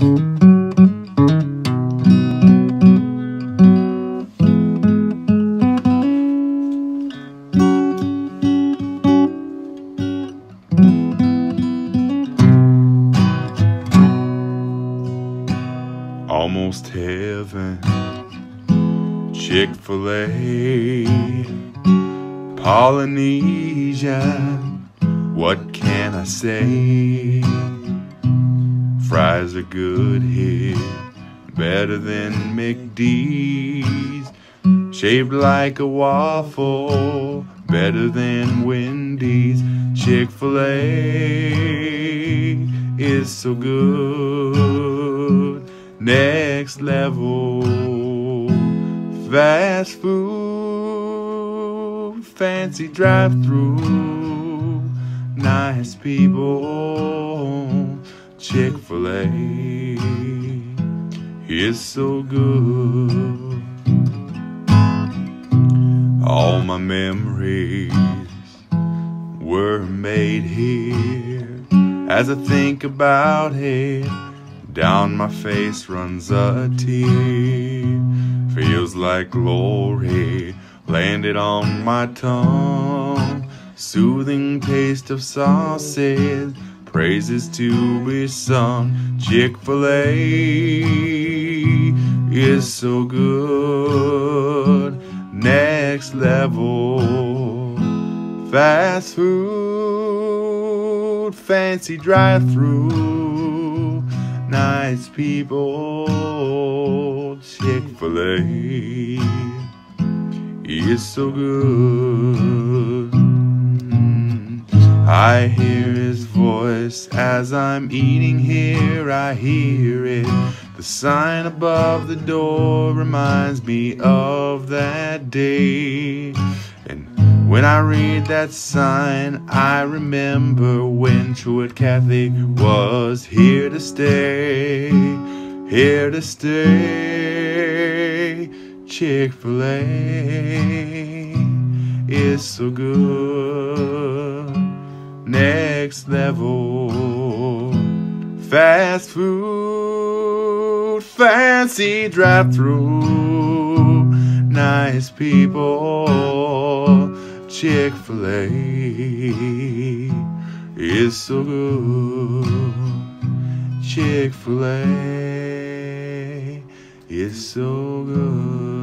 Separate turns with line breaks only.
Almost heaven, Chick fil A, Polynesia, what can I say? Fries are good here, better than McD's. Shaped like a waffle, better than Wendy's. Chick fil A is so good, next level. Fast food, fancy drive through, nice people. Chick fil A is so good. All my memories were made here. As I think about it, down my face runs a tear. Feels like glory landed on my tongue. Soothing taste of sausage, praises to be sung. Chick fil A is so good, next level. Fast food, fancy drive through, nice people. Chick fil A is so good. Mm-hmm. I hear his voice as I'm eating here. I hear it. The sign above the door reminds me of that day. And when I read that sign, I remember when Truett Cathy was here to stay. Here to stay. Chick fil A is so good next level. Fast food, fancy drive through, nice people. Chick fil A is so good. Chick fil A is so good.